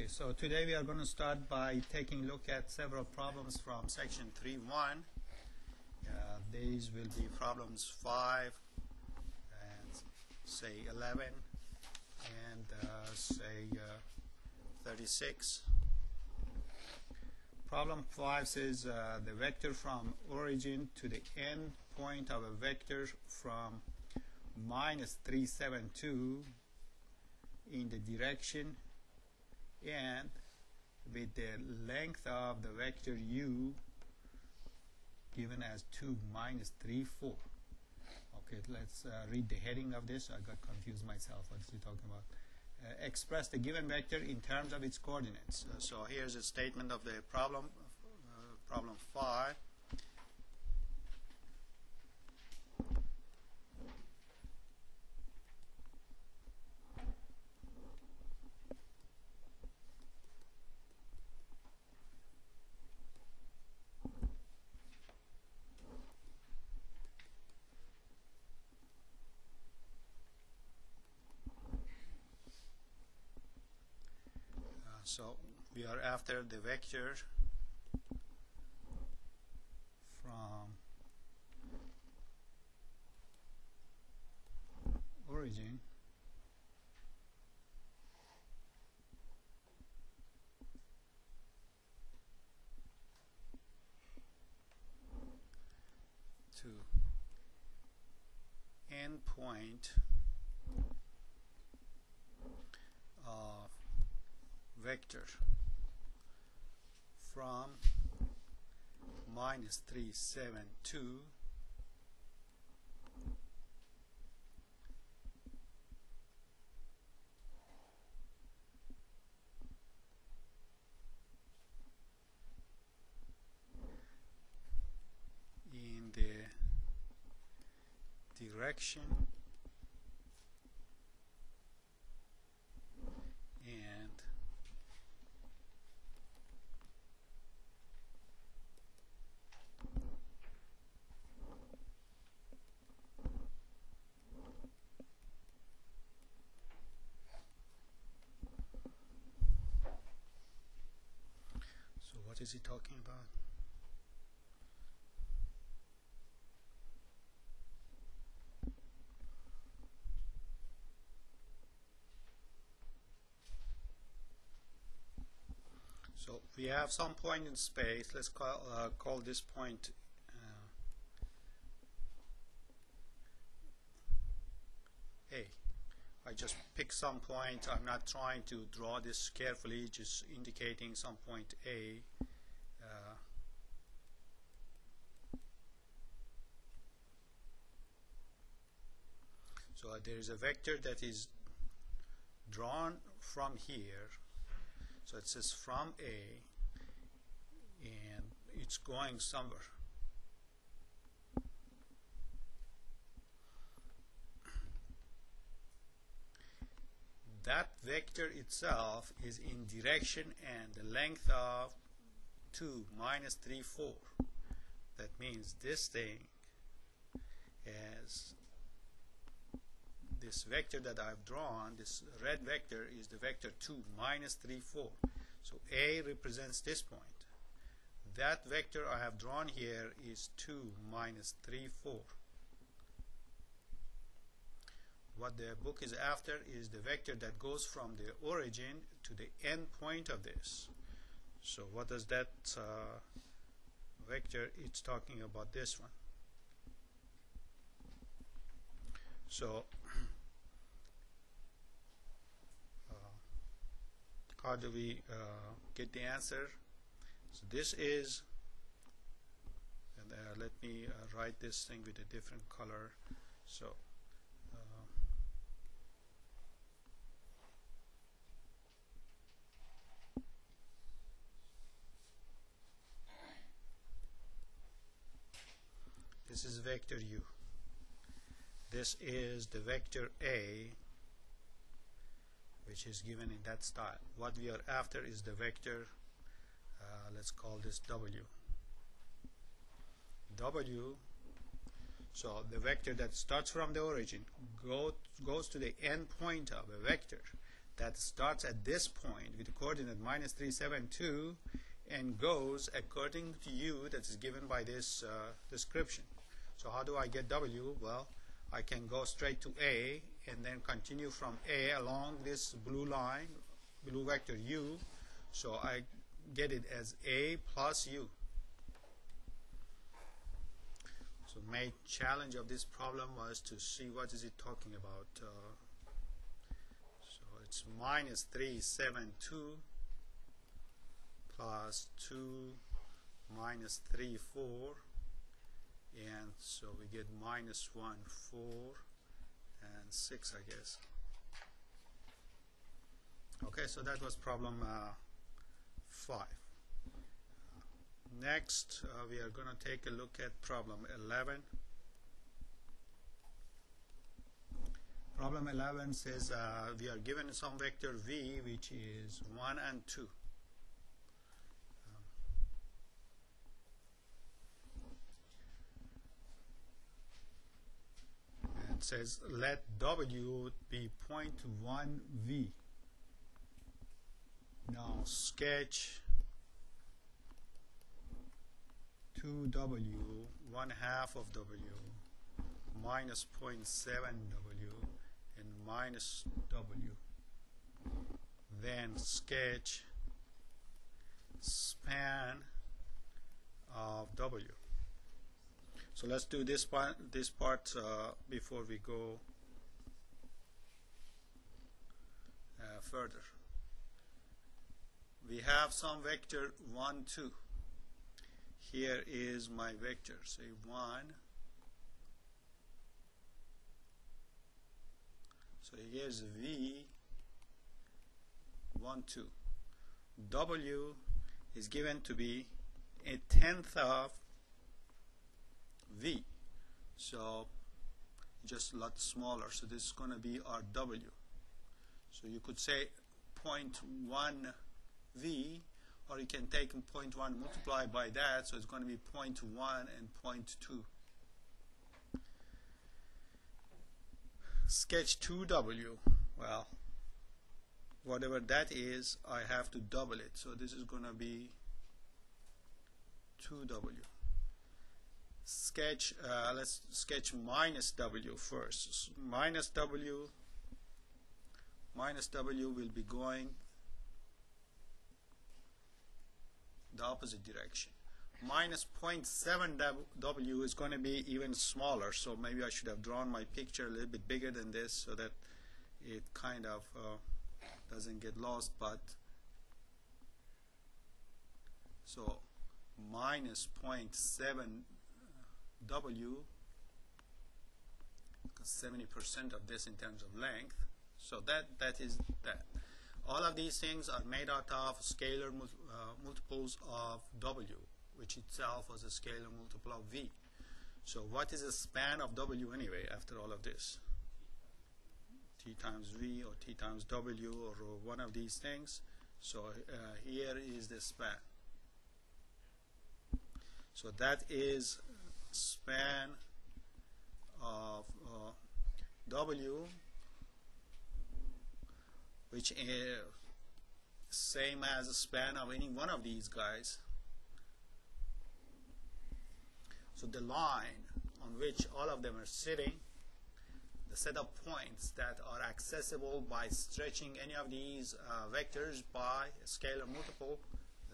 Okay, so today we are going to start by taking a look at several problems from section 3.1. Uh, these will be problems 5 and say 11 and uh, say uh, 36. Problem 5 says uh, the vector from origin to the end point of a vector from minus 372 in the direction and with the length of the vector u given as 2 minus 3 4 okay let's uh, read the heading of this. I got confused myself. What is he talking about? Uh, express the given vector in terms of its coordinates. Uh, so here's a statement of the problem uh, problem 5 so we are after the vector from origin. To endpoint of vector from minus 372 in the direction and So what is he talking about? So we have some point in space. Let's call, uh, call this point uh, A. I just pick some point. I'm not trying to draw this carefully, just indicating some point A. Uh, so uh, there is a vector that is drawn from here. So it says from A and it's going somewhere. that vector itself is in direction and the length of 2 minus 3 4 that means this thing is this vector that I've drawn this red vector is the vector 2 minus 3 4 so A represents this point that vector I have drawn here is 2 minus 3 4 what the book is after is the vector that goes from the origin to the end point of this. So what does that uh, vector, it's talking about this one. So how do we uh, get the answer? So this is, and uh, let me uh, write this thing with a different color. So this is vector u this is the vector a which is given in that style what we are after is the vector uh, let's call this w w so the vector that starts from the origin go, goes to the end point of a vector that starts at this point with the coordinate minus 372 and goes according to u that is given by this uh, description. So how do I get w? Well, I can go straight to a and then continue from a along this blue line, blue vector u. So I get it as a plus u. So main challenge of this problem was to see what is it talking about. Uh, so it's minus 372 plus 2 minus 3 4 and so we get minus 1 4 and 6 I guess. Okay so that was problem uh, 5 next uh, we are going to take a look at problem 11 problem 11 says uh, we are given some vector v which is 1 and 2 it says let W be 0.1 V. Now sketch 2W, 1 half of W, minus 0.7 W, and minus W. Then sketch span of W. So let's do this part, this part uh, before we go uh, further. We have some vector 1, 2. Here is my vector, say 1. So here's V 1, 2. W is given to be a tenth of V. So just a lot smaller. So this is going to be our W. So you could say 0.1 V or you can take 0.1 multiply by that so it's going to be 0.1 and 0.2. Sketch 2W. Well, whatever that is, I have to double it. So this is going to be 2W sketch uh, let's sketch minus w first. Minus w minus w will be going the opposite direction. Minus 0.7 w is going to be even smaller so maybe I should have drawn my picture a little bit bigger than this so that it kind of uh, doesn't get lost but so minus 0.7 W, 70% of this in terms of length. So that that is that. All of these things are made out of scalar uh, multiples of W, which itself was a scalar multiple of V. So what is the span of W anyway after all of this? T times V or T times W or, or one of these things. So uh, here is the span. So that is span of uh, W which is same as the span of any one of these guys. So the line on which all of them are sitting the set of points that are accessible by stretching any of these uh, vectors by a scalar multiple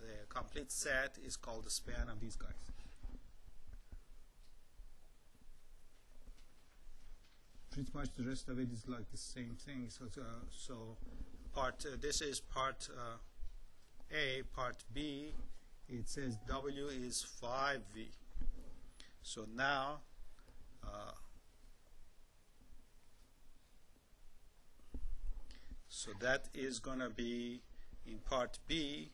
the complete set is called the span of these guys pretty much the rest of it is like the same thing. So, uh, so part uh, this is part uh, A. Part B, it says W is 5V. So now uh, so that is going to be in part B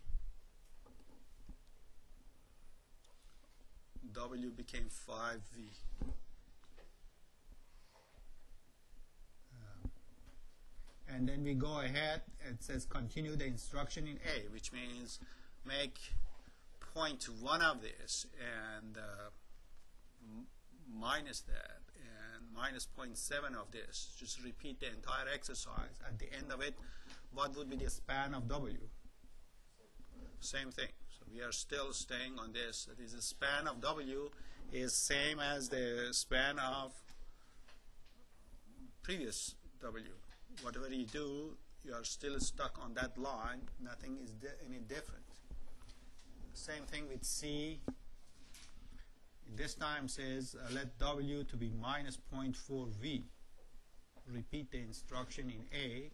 W became 5V. And then we go ahead it says continue the instruction in A which means make point to one of this and uh, minus that and minus 0.7 of this just repeat the entire exercise at the end of it what would be the span of W? Same thing. So we are still staying on this. That is the span of W is same as the span of previous W. Whatever you do, you are still stuck on that line. Nothing is any different. Same thing with C. This time says uh, let W to be minus 0.4 V. Repeat the instruction in A.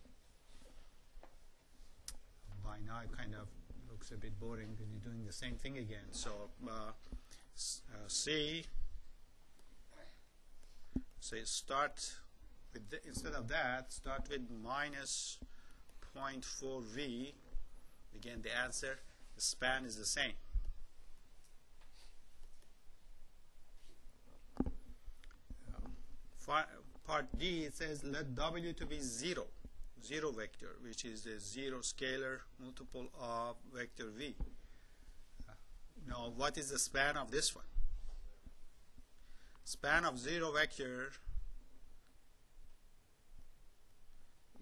By now it kind of looks a bit boring because you're doing the same thing again. So uh, uh, C say start the, instead of that start with minus 0.4 V. Again the answer the span is the same. Part D it says let W to be 0 0 vector which is a 0 scalar multiple of vector V. Now what is the span of this one? Span of 0 vector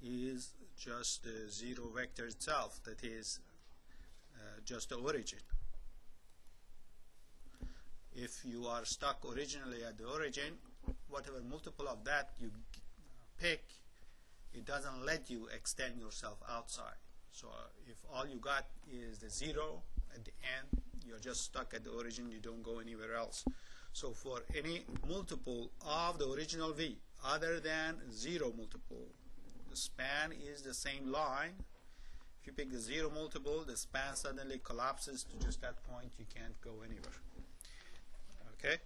is just the 0 vector itself that is uh, just the origin if you are stuck originally at the origin whatever multiple of that you pick, it doesn't let you extend yourself outside. So uh, if all you got is the zero at the end, you're just stuck at the origin, you don't go anywhere else. So for any multiple of the original V other than zero multiple, span is the same line. If you pick the zero multiple, the span suddenly collapses to just that point, you can't go anywhere. Okay?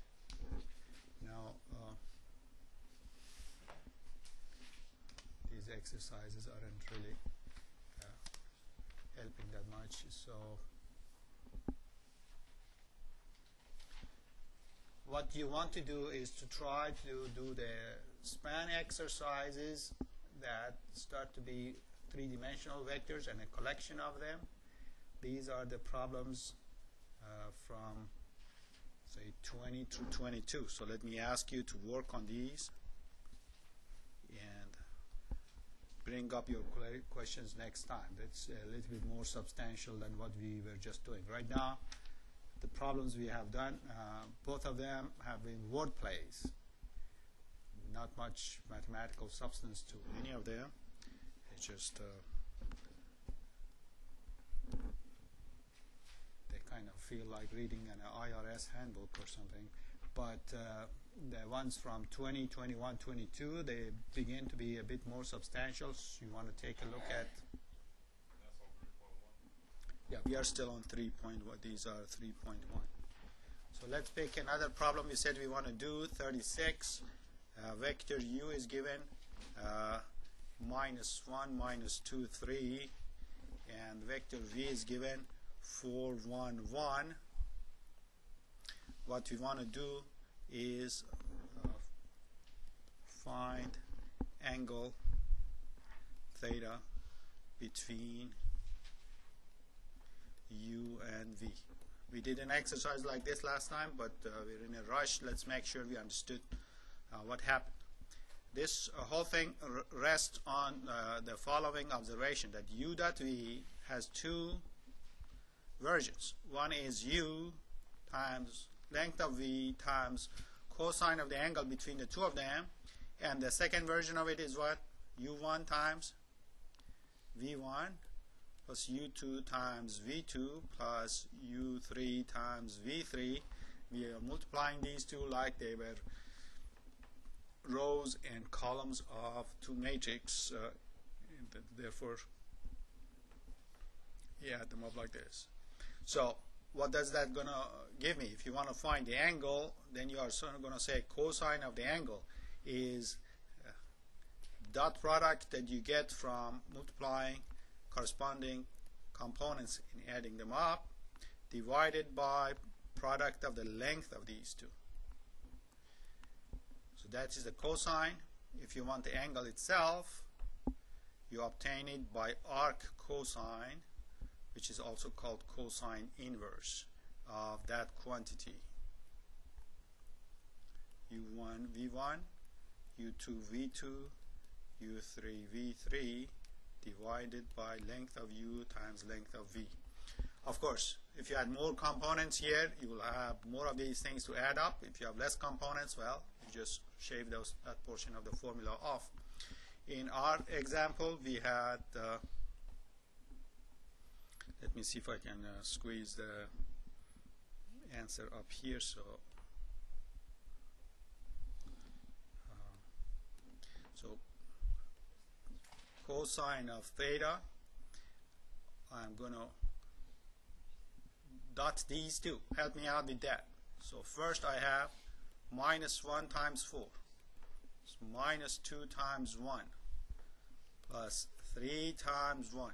Now, uh, these exercises aren't really uh, helping that much. So, what you want to do is to try to do the span exercises that start to be three-dimensional vectors and a collection of them. These are the problems uh, from say 20 through 22. So let me ask you to work on these and bring up your questions next time. That's a little bit more substantial than what we were just doing. Right now, the problems we have done, uh, both of them have been word plays. Not much mathematical substance to any of them. It's just uh, they kind of feel like reading an IRS handbook or something. But uh, the ones from 20, 21, 22, they begin to be a bit more substantial. So you want to take a look at. Yeah, we are still on 3.1. These are 3.1. So let's pick another problem we said we want to do. 36. Uh, vector u is given uh, minus 1, minus 2, 3. And vector v is given 4 1 1 what we want to do is uh, find angle theta between u and v we did an exercise like this last time but uh, we're in a rush let's make sure we understood what happened this uh, whole thing rests on uh, the following observation that u dot v has two versions. One is u times length of v times cosine of the angle between the two of them. And the second version of it is what? u1 times v1 plus u2 times v2 plus u3 times v3. We are multiplying these two like they were rows and columns of two matrix. Uh, therefore, you add them up like this. So what does that going to give me? If you want to find the angle, then you are to say cosine of the angle is uh, dot product that you get from multiplying corresponding components and adding them up divided by product of the length of these two. That is the cosine. If you want the angle itself, you obtain it by arc cosine which is also called cosine inverse of that quantity. u1 v1, u2 v2, u3 v3 divided by length of u times length of v. Of course, if you add more components here, you will have more of these things to add up. If you have less components, well, you just shave those, that portion of the formula off. In our example, we had, uh, let me see if I can uh, squeeze the answer up here. So, uh, so cosine of theta, I'm going to dot these two. Help me out with that. So first I have minus 1 times 4. So minus 2 times 1 plus 3 times 1.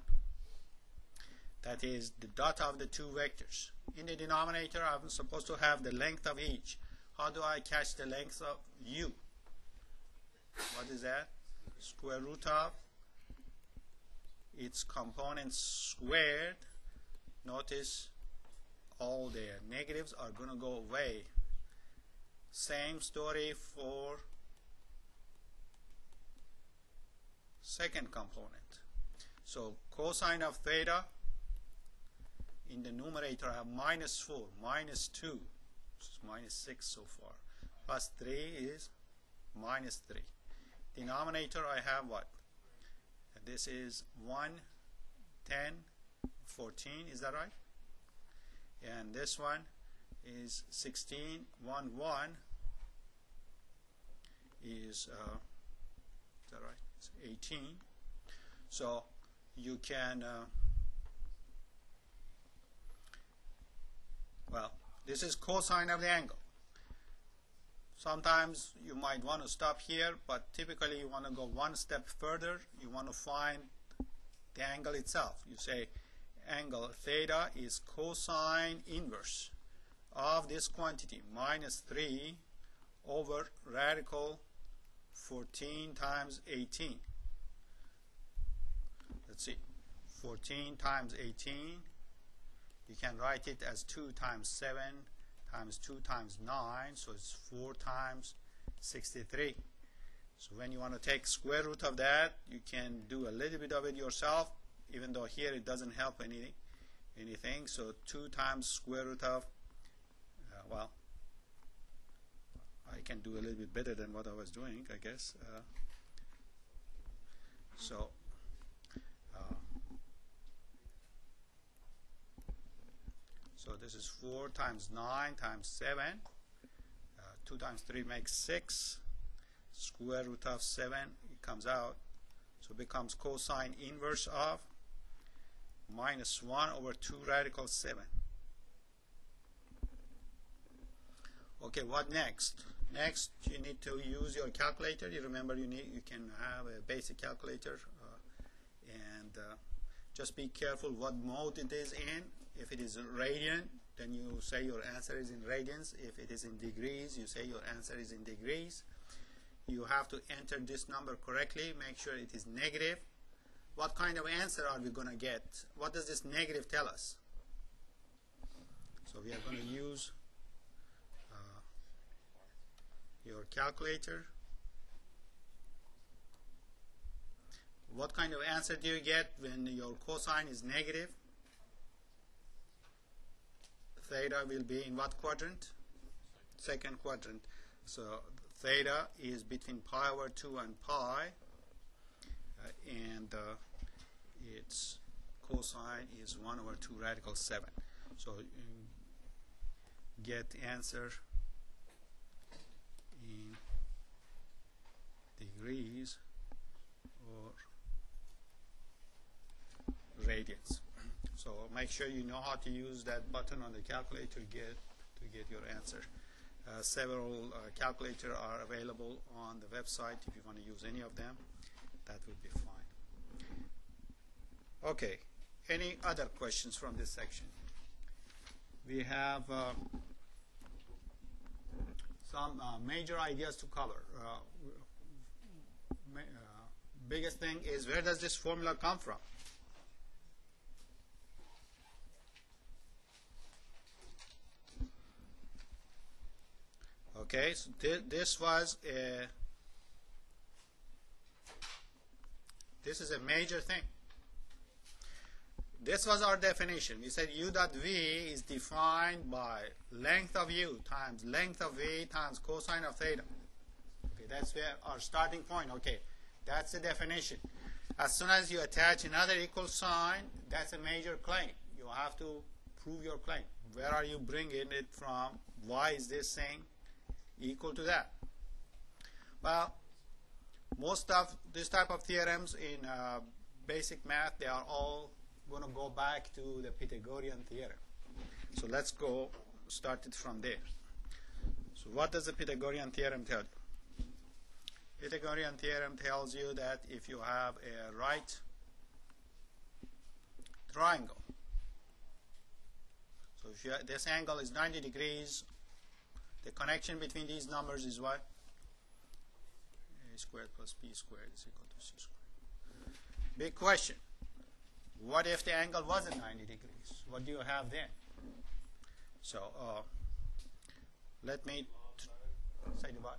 That is the dot of the two vectors. In the denominator, I'm supposed to have the length of each. How do I catch the length of u? What is that? Square root of its components squared. Notice all the negatives are going to go away. Same story for second component. So cosine of theta in the numerator I have minus 4, minus 2, which is minus 6 so far, plus 3 is minus 3. Denominator I have what? This is 1, 10, 14, is that right? And this one is 16, 1, 1 is, uh, is that right? It's 18. So you can uh, Well, this is cosine of the angle. Sometimes you might want to stop here, but typically you want to go one step further. You want to find the angle itself. You say angle theta is cosine inverse of this quantity, minus 3 over radical 14 times 18. Let's see, 14 times 18 you can write it as 2 times 7 times 2 times 9 so it's 4 times 63 so when you want to take square root of that you can do a little bit of it yourself even though here it doesn't help any anything so 2 times square root of uh, well I can do a little bit better than what I was doing I guess uh, so So this is 4 times 9 times 7. Uh, 2 times 3 makes 6. Square root of 7, it comes out. So becomes cosine inverse of minus 1 over 2 radical 7. Okay, what next? Next, you need to use your calculator. You remember you need you can have a basic calculator, uh, and uh, just be careful what mode it is in. If it is radian, then you say your answer is in radians. If it is in degrees, you say your answer is in degrees. You have to enter this number correctly. Make sure it is negative. What kind of answer are we going to get? What does this negative tell us? So we are going to use uh, your calculator. What kind of answer do you get when your cosine is negative? theta will be in what quadrant? Second quadrant. So theta is between pi over 2 and pi, uh, and uh, its cosine is 1 over 2 radical 7. So get the answer in degrees or radians. So make sure you know how to use that button on the calculator to get to get your answer. Uh, several uh, calculators are available on the website if you want to use any of them. That would be fine. Okay. Any other questions from this section? We have uh, some uh, major ideas to cover. Uh, uh, biggest thing is where does this formula come from? Okay, so th this was a this is a major thing. This was our definition. We said u dot v is defined by length of u times length of v times cosine of theta. Okay, that's where our starting point. Okay, that's the definition. As soon as you attach another equal sign, that's a major claim. You have to prove your claim. Where are you bringing it from? Why is this thing equal to that? Well, most of this type of theorems in uh, basic math, they are all going to go back to the Pythagorean theorem. So let's go start it from there. So what does the Pythagorean theorem tell you? Pythagorean theorem tells you that if you have a right triangle, so if you, this angle is 90 degrees, the connection between these numbers is what? a squared plus b squared is equal to c squared. Big question. What if the angle wasn't 90 degrees? What do you have then? So uh, let me say what?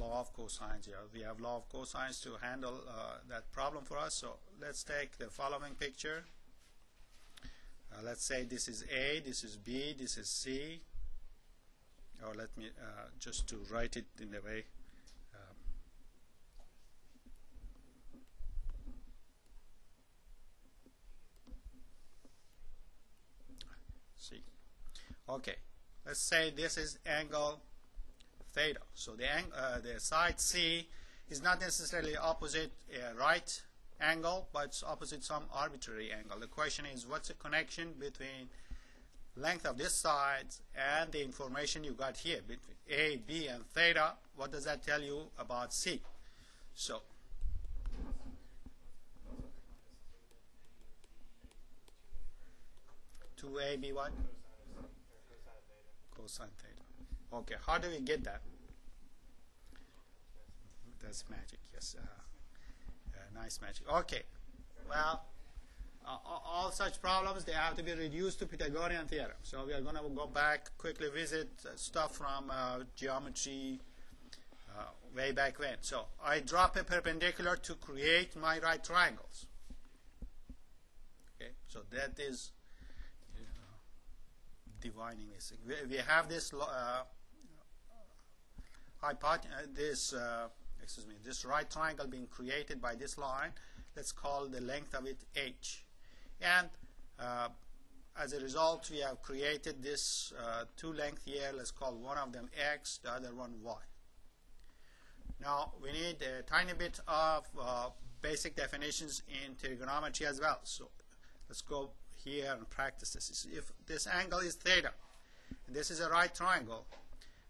Law of cosines. Yeah, we have law of cosines to handle uh, that problem for us. So let's take the following picture. Uh, let's say this is A, this is B, this is C. Or let me uh, just to write it in the way Okay, let's say this is angle theta. So the, ang uh, the side C is not necessarily opposite a right angle, but it's opposite some arbitrary angle. The question is, what's the connection between length of this side and the information you got here between A, B, and theta? What does that tell you about C? So 2AB what? cosine theta. Okay, how do we get that? That's magic, yes. Uh, uh, nice magic. Okay, well, uh, all such problems, they have to be reduced to Pythagorean theorem. So we are going to go back, quickly visit stuff from uh, geometry uh, way back when. So I drop a perpendicular to create my right triangles. Okay, so that is dividing this. We, we have this uh, uh, this uh, excuse me this right triangle being created by this line. Let's call the length of it h, and uh, as a result, we have created this uh, two length here. Let's call one of them x, the other one y. Now we need a tiny bit of uh, basic definitions in trigonometry as well. So let's go here and practice this. If this angle is theta, this is a right triangle,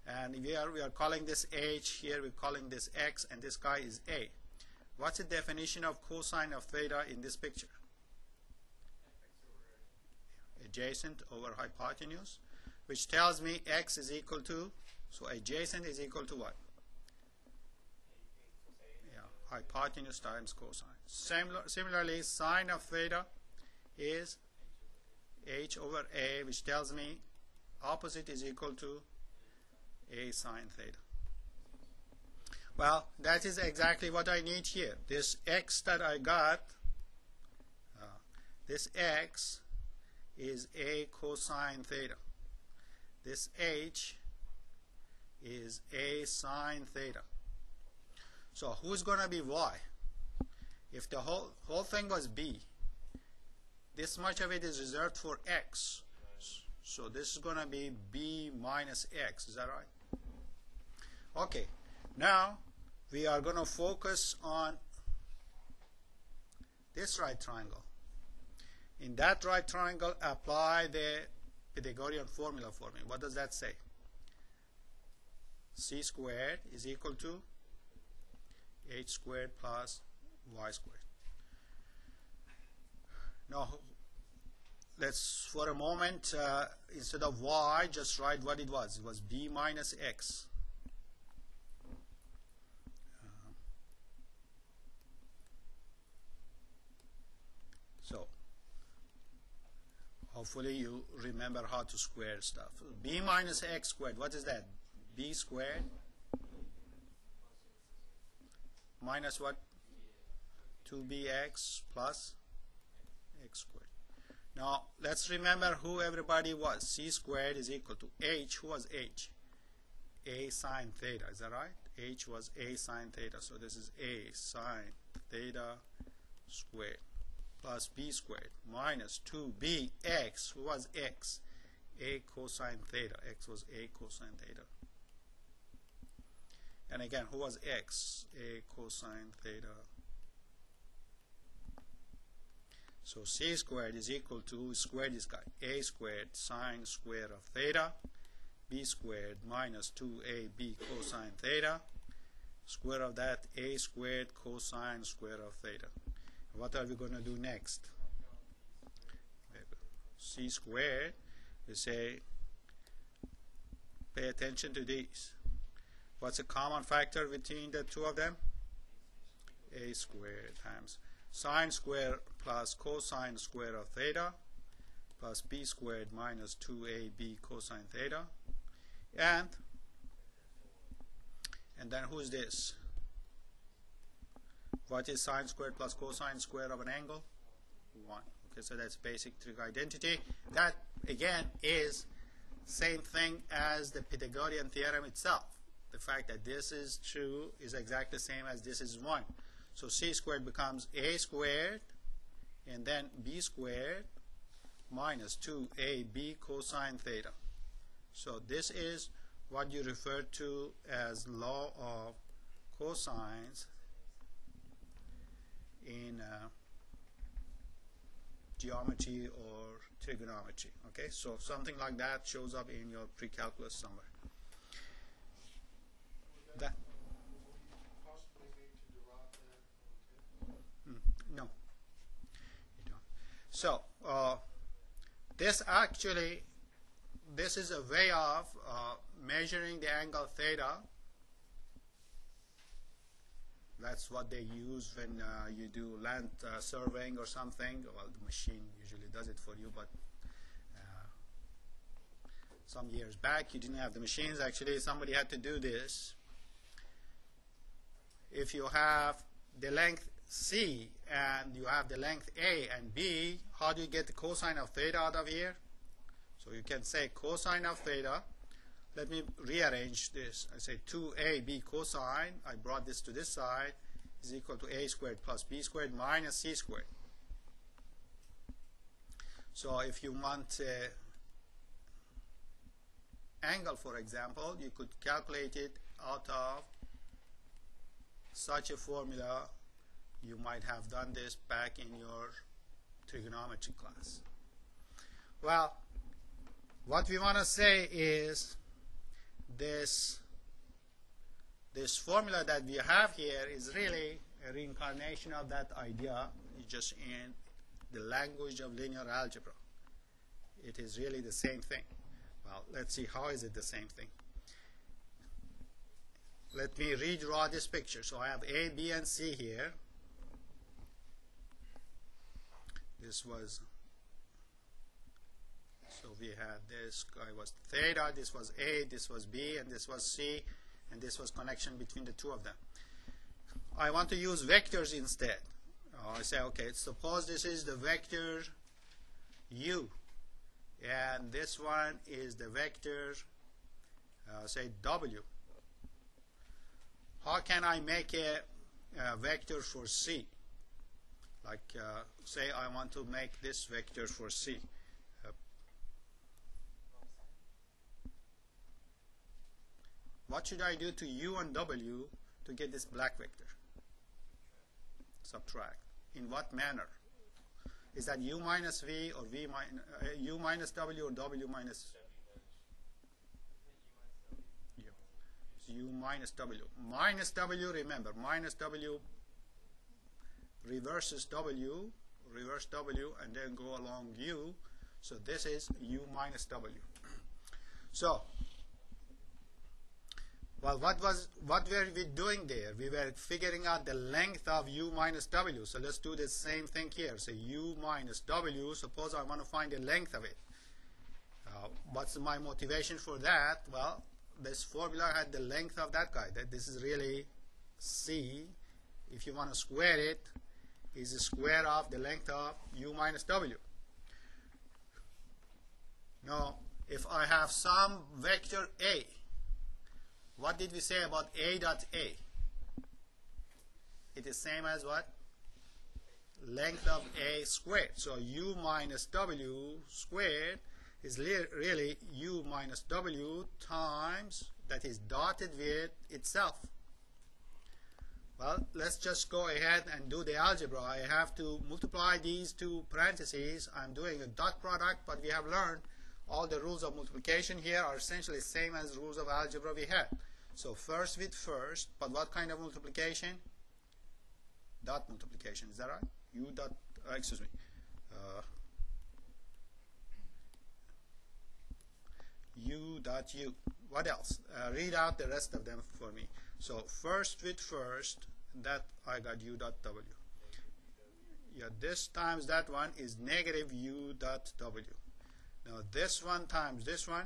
and we are, we are calling this h, here we're calling this x, and this guy is a. What's the definition of cosine of theta in this picture? Adjacent over hypotenuse, which tells me x is equal to, so adjacent is equal to what? Yeah, hypotenuse times cosine. Similar, similarly, sine of theta is h over a which tells me opposite is equal to a sine theta. Well, that is exactly what I need here. This x that I got, uh, this x is a cosine theta. This h is a sine theta. So who's going to be y? If the whole, whole thing was b, this much of it is reserved for x. So this is going to be b minus x. Is that right? Okay. Now we are going to focus on this right triangle. In that right triangle, apply the Pythagorean formula for me. What does that say? c squared is equal to h squared plus y squared. Now, let's for a moment, uh, instead of y, just write what it was. It was b minus x. Uh, so, hopefully you remember how to square stuff. b minus x squared, what is that? b squared minus what? 2bx plus x squared. Now let's remember who everybody was. c squared is equal to h. Who was h? a sine theta. Is that right? h was a sine theta. So this is a sine theta squared plus b squared minus 2bx. Who was x? a cosine theta. x was a cosine theta. And again, who was x? a cosine theta. So c squared is equal to a squared sine square of theta b squared minus 2ab cosine theta square of that a squared cosine square of theta. What are we going to do next? c squared, we say, pay attention to these. What's a common factor between the two of them? a squared times sine squared plus cosine squared of theta plus b squared minus 2ab cosine theta. And and then who is this? What is sine squared plus cosine squared of an angle? 1 okay so that's basic trig identity. That again is same thing as the Pythagorean theorem itself. The fact that this is true is exactly the same as this is 1 so c squared becomes a squared and then b squared minus 2ab cosine theta. So this is what you refer to as law of cosines in uh, geometry or trigonometry. Okay, so something like that shows up in your pre-calculus somewhere. That No, you don't. So uh, this actually, this is a way of uh, measuring the angle theta. That's what they use when uh, you do land uh, surveying or something. Well, the machine usually does it for you, but uh, some years back you didn't have the machines. Actually, somebody had to do this. If you have the length C and you have the length A and B, how do you get the cosine of theta out of here? So you can say cosine of theta. Let me rearrange this. I say 2AB cosine. I brought this to this side is equal to A squared plus B squared minus C squared. So if you want uh, angle, for example, you could calculate it out of such a formula you might have done this back in your trigonometry class. Well, what we want to say is this this formula that we have here is really a reincarnation of that idea just in the language of linear algebra. It is really the same thing. Well, let's see how is it the same thing. Let me redraw this picture. So I have A, B, and C here. This was so we had this guy was theta this was a this was b and this was c and this was connection between the two of them. I want to use vectors instead. Uh, I say okay suppose this is the vector u and this one is the vector uh, say w. How can I make a, a vector for c like uh, say I want to make this vector for C. Uh, what should I do to U and W to get this black vector? Subtract. In what manner? Is that U minus V or V minus uh, U minus W or W minus? U minus W. Minus W remember minus W reverses W, reverse W, and then go along U. So this is U minus W. So, well, what was what were we doing there? We were figuring out the length of U minus W. So let's do the same thing here. So U minus W. Suppose I want to find the length of it. Uh, what's my motivation for that? Well, this formula had the length of that guy. That this is really C. If you want to square it, is the square of the length of u minus w. Now, if I have some vector a, what did we say about a dot a? It is same as what? Length of a squared. So u minus w squared is really u minus w times that is dotted with itself. Well, let's just go ahead and do the algebra. I have to multiply these two parentheses. I'm doing a dot product, but we have learned all the rules of multiplication here are essentially the same as rules of algebra we had. So first with first, but what kind of multiplication? Dot multiplication, is that right? U dot, uh, excuse me. Uh, U dot U. What else? Uh, read out the rest of them for me. So first with first, that I got U dot W. Yeah, this times that one is negative U dot W. Now this one times this one,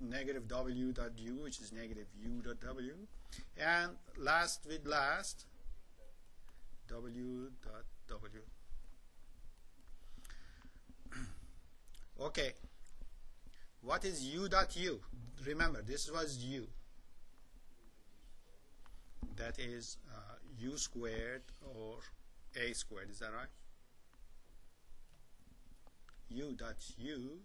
negative w dot u, which is negative u dot w. And last with last, w dot w. okay. What is u dot u? Remember, this was u. That is uh, u squared or a squared. Is that right? u dot u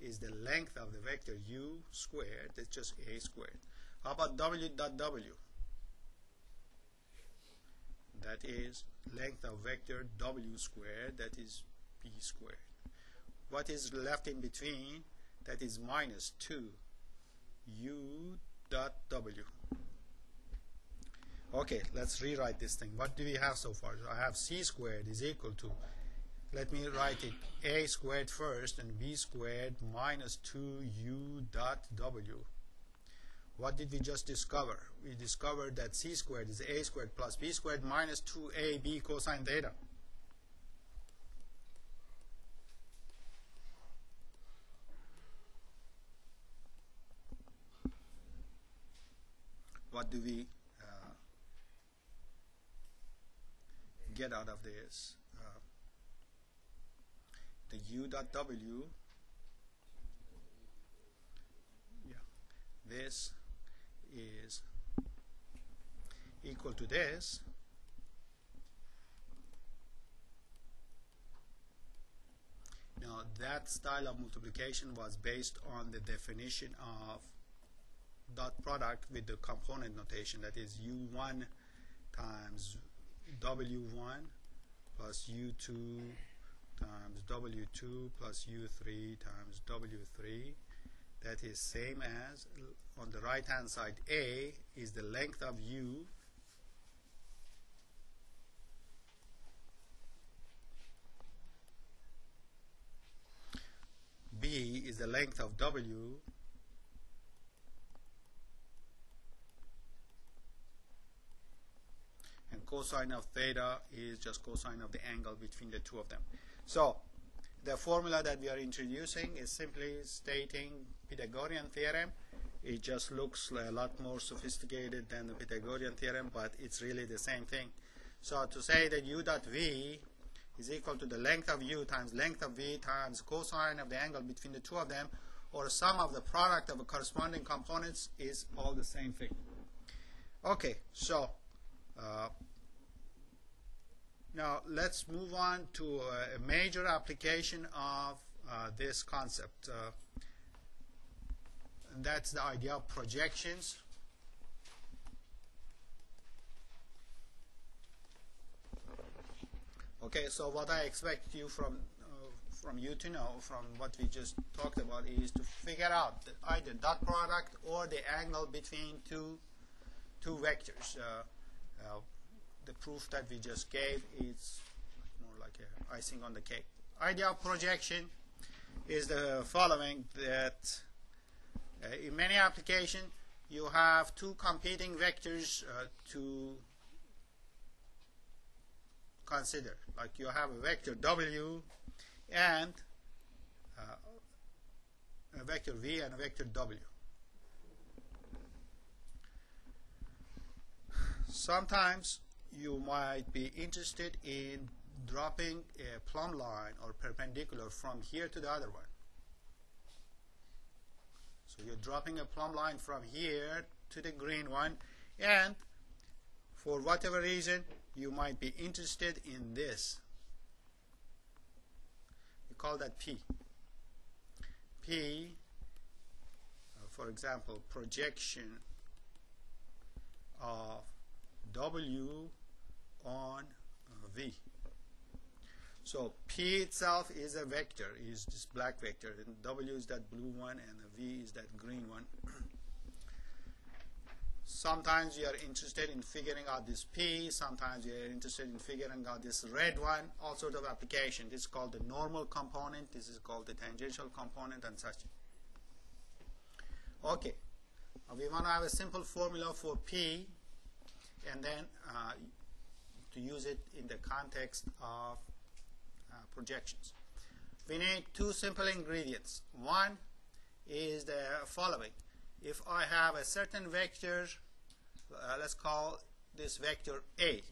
is the length of the vector u squared, that's just a squared. How about w dot w? That is length of vector w squared, that is b squared. What is left in between? That is minus 2 u dot w. Okay, let's rewrite this thing. What do we have so far? I have c squared is equal to let me write it a squared first and b squared minus 2u dot w. What did we just discover? We discovered that c squared is a squared plus b squared minus 2ab cosine theta. What do we uh, get out of this? Uh, the u dot w yeah this is equal to this now that style of multiplication was based on the definition of dot product with the component notation that is u1 times w1 plus u2 times W2 plus U3 times W3 that is same as on the right hand side A is the length of U. B is the length of W cosine of theta is just cosine of the angle between the two of them. So the formula that we are introducing is simply stating Pythagorean theorem. It just looks a lot more sophisticated than the Pythagorean theorem, but it's really the same thing. So to say that u dot v is equal to the length of u times length of v times cosine of the angle between the two of them, or sum of the product of the corresponding components is all the same thing. Okay, so uh, now let's move on to a major application of uh, this concept. Uh, and that's the idea of projections. Okay, so what I expect you from uh, from you to know from what we just talked about is to figure out either dot product or the angle between two two vectors. Uh, uh, the proof that we just gave is more like a icing on the cake. Idea of projection is the following that uh, in many applications you have two competing vectors uh, to consider. Like you have a vector W and uh, a vector V and a vector W. Sometimes you might be interested in dropping a plumb line or perpendicular from here to the other one. So you're dropping a plumb line from here to the green one and for whatever reason you might be interested in this. We call that P. P, uh, for example, projection of W on V. So P itself is a vector, is this black vector, and W is that blue one, and V is that green one. sometimes you are interested in figuring out this P, sometimes you are interested in figuring out this red one, all sort of application. This is called the normal component, this is called the tangential component, and such. Okay, we want to have a simple formula for P, and then uh, to use it in the context of uh, projections. We need two simple ingredients. One is the following. If I have a certain vector, uh, let's call this vector A.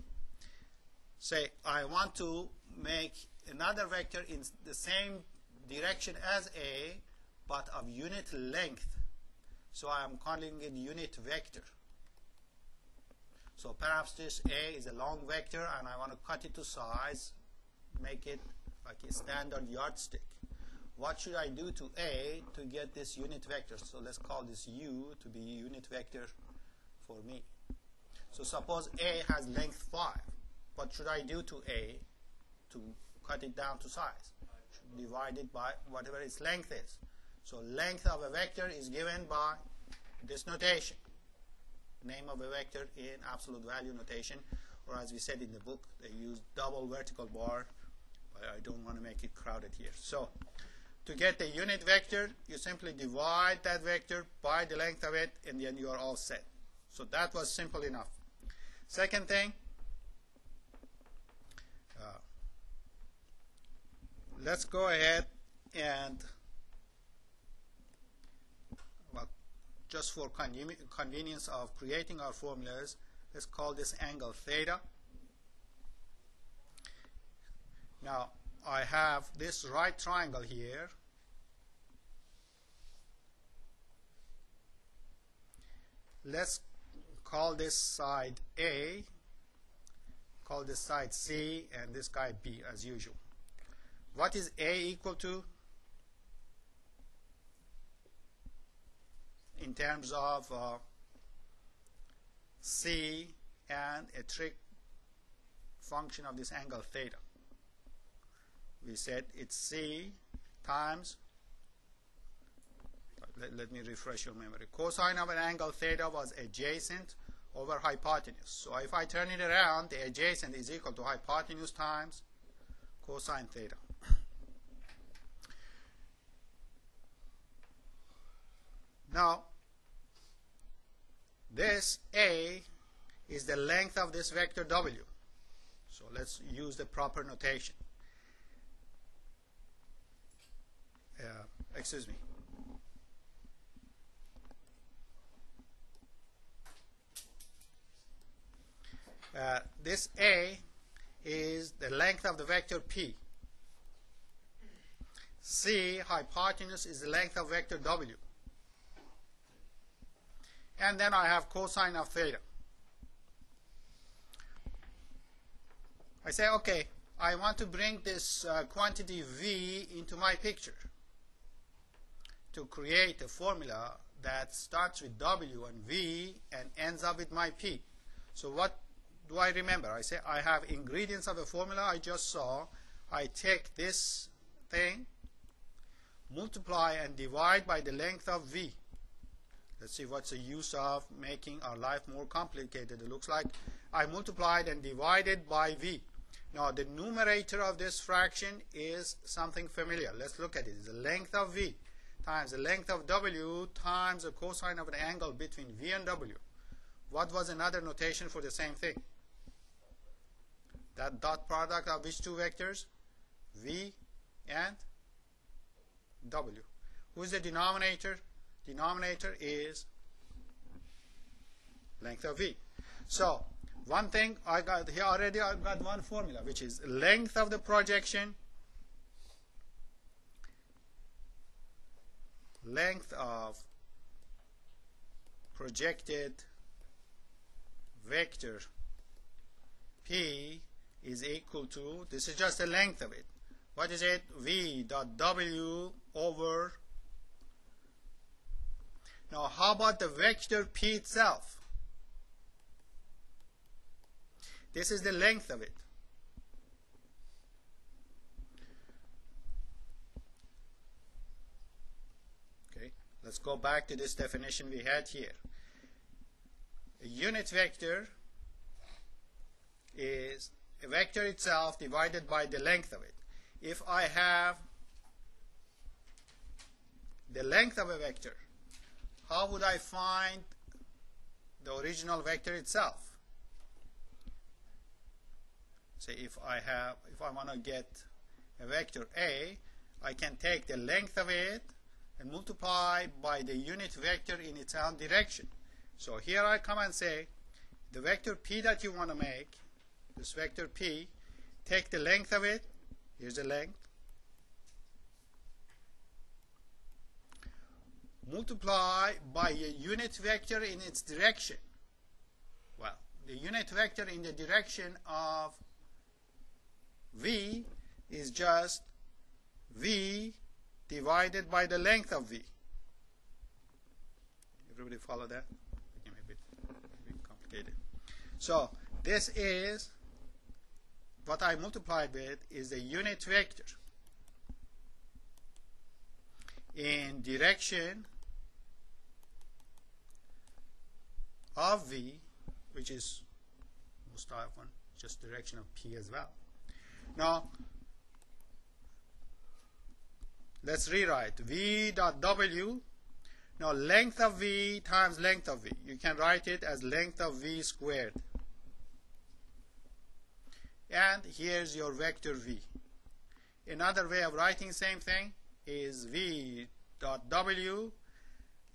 Say I want to make another vector in the same direction as A, but of unit length. So I am calling it unit vector. So perhaps this A is a long vector and I want to cut it to size, make it like a standard yardstick. What should I do to A to get this unit vector? So let's call this U to be unit vector for me. So suppose A has length 5. What should I do to A to cut it down to size? Divide it by whatever its length is. So length of a vector is given by this notation name of a vector in absolute value notation or as we said in the book they use double vertical bar but I don't want to make it crowded here. So to get the unit vector you simply divide that vector by the length of it and then you are all set. So that was simple enough. Second thing uh, let's go ahead and just for convenience of creating our formulas, let's call this angle theta. Now, I have this right triangle here. Let's call this side A, call this side C, and this guy B as usual. What is A equal to? In terms of uh, C and a trig function of this angle theta. We said it's C times, let, let me refresh your memory, cosine of an angle theta was adjacent over hypotenuse. So if I turn it around, the adjacent is equal to hypotenuse times cosine theta. Now, this A is the length of this vector W. So let's use the proper notation. Uh, excuse me. Uh, this A is the length of the vector P. C, hypotenuse, is the length of vector W and then I have cosine of theta. I say, okay, I want to bring this uh, quantity V into my picture to create a formula that starts with W and V and ends up with my P. So what do I remember? I say I have ingredients of a formula I just saw. I take this thing, multiply and divide by the length of V. Let's see what's the use of making our life more complicated. It looks like I multiplied and divided by v. Now the numerator of this fraction is something familiar. Let's look at it. It's the length of v times the length of w times the cosine of an angle between v and w. What was another notation for the same thing? That dot product of which two vectors? v and w. Who's the denominator? Denominator is length of v. So one thing I got here already I got one formula which is length of the projection length of projected vector P is equal to this is just the length of it what is it V dot W over now how about the vector P itself This is the length of it. Okay, let's go back to this definition we had here. A unit vector is a vector itself divided by the length of it. If I have the length of a vector, how would I find the original vector itself? say if I have if I want to get a vector A I can take the length of it and multiply by the unit vector in its own direction so here I come and say the vector P that you want to make this vector P take the length of it here's the length multiply by a unit vector in its direction well the unit vector in the direction of V is just V divided by the length of V. Everybody follow that? Became a bit, a bit complicated. So this is what I multiplied with is the unit vector in direction of V, which is most often just direction of P as well. Now, let's rewrite v dot w. Now, length of v times length of v. You can write it as length of v squared. And here's your vector v. Another way of writing same thing is v dot w.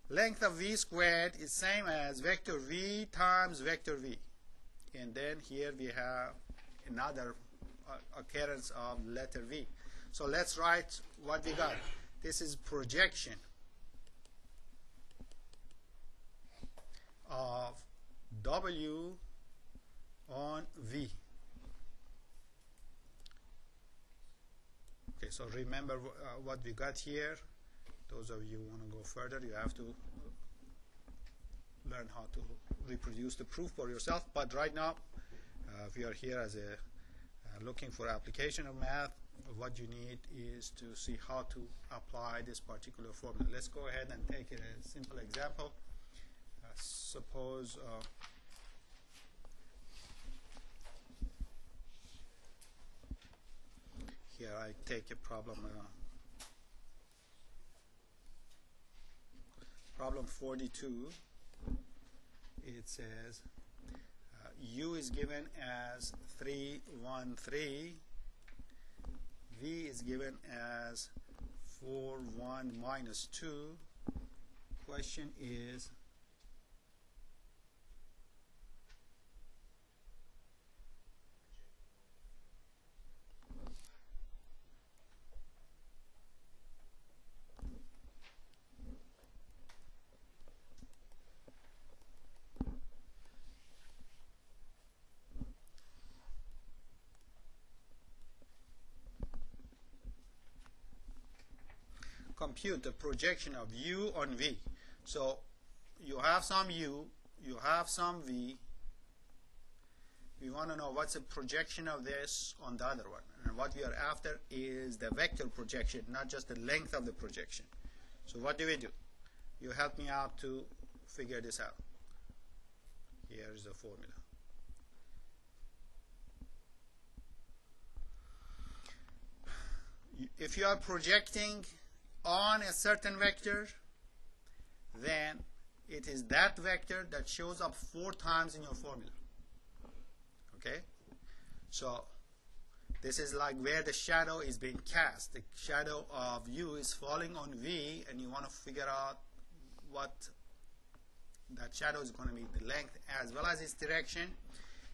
Length of v squared is same as vector v times vector v. And then here we have another occurrence of letter V. So let's write what we got. This is projection of W on V. Okay, so remember uh, what we got here. Those of you who want to go further, you have to learn how to reproduce the proof for yourself. But right now, uh, we are here as a looking for application of math, what you need is to see how to apply this particular formula. Let's go ahead and take a simple example. Uh, suppose uh, here I take a problem problem 42 it says uh, u is given as 313 v is given as 4 1 minus 2 question is compute the projection of u on v. So you have some u, you have some v. We want to know what's the projection of this on the other one. And what we are after is the vector projection, not just the length of the projection. So what do we do? You help me out to figure this out. Here is the formula. If you are projecting on a certain vector, then it is that vector that shows up four times in your formula. Okay? So this is like where the shadow is being cast. The shadow of u is falling on v, and you want to figure out what that shadow is going to be, the length as well as its direction.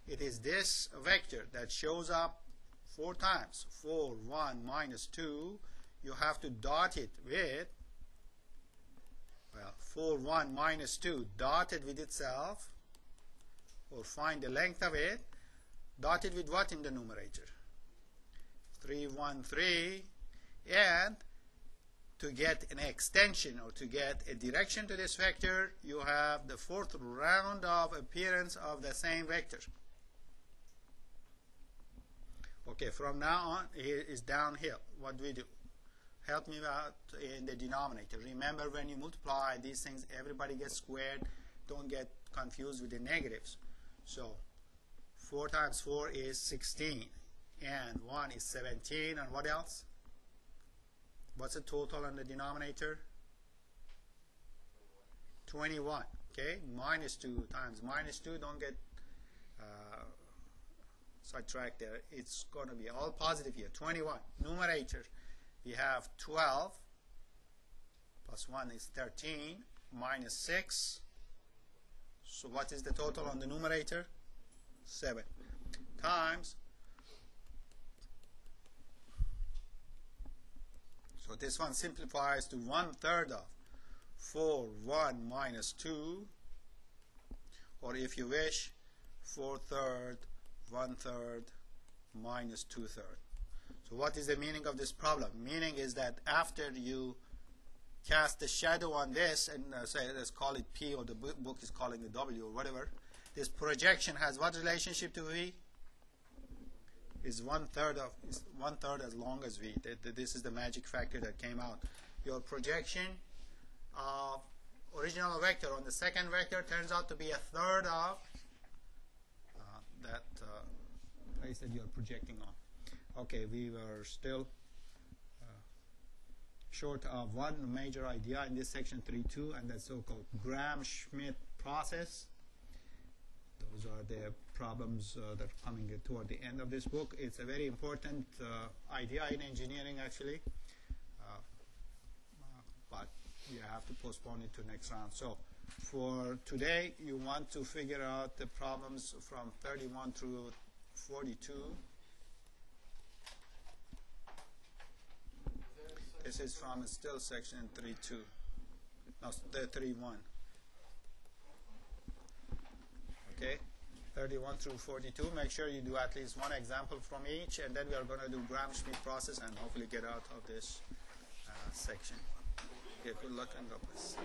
it is this vector that shows up four times 4 1 minus 2 you have to dot it with well 4 1 minus 2 dotted with itself or find the length of it dotted with what in the numerator? 3 1 3 and to get an extension or to get a direction to this vector you have the fourth round of appearance of the same vector. Okay from now on it is downhill. What do we do help me out in the denominator. Remember when you multiply these things everybody gets squared. Don't get confused with the negatives. So 4 times 4 is 16 and 1 is 17 and what else? What's the total on the denominator? 21 okay? Minus 2 times minus 2 don't get uh, sidetracked there. It's going to be all positive here. 21 numerator we have 12 plus 1 is 13 minus 6 so what is the total on the numerator? 7 times. So this one simplifies to one third of 4 1 minus 2 or if you wish 4 third 1 third minus 2 third so what is the meaning of this problem? Meaning is that after you cast the shadow on this, and uh, say let's call it P, or the book is calling it W, or whatever, this projection has what relationship to V? Is one third of is one third as long as V. This is the magic factor that came out. Your projection of original vector on the second vector turns out to be a third of uh, that uh, place that you're projecting on okay we were still uh, short of one major idea in this section 3.2 and that's so-called Gram-Schmidt process. Those are the problems uh, that are coming toward the end of this book. It's a very important uh, idea in engineering actually. Uh, but you have to postpone it to next round. So for today you want to figure out the problems from 31 through 42 This is from still section 3.2. No, 3.1. Okay, 31 through 42. Make sure you do at least one example from each, and then we are going to do Gram-Schmidt process and hopefully get out of this uh, section. Okay, good luck and God bless.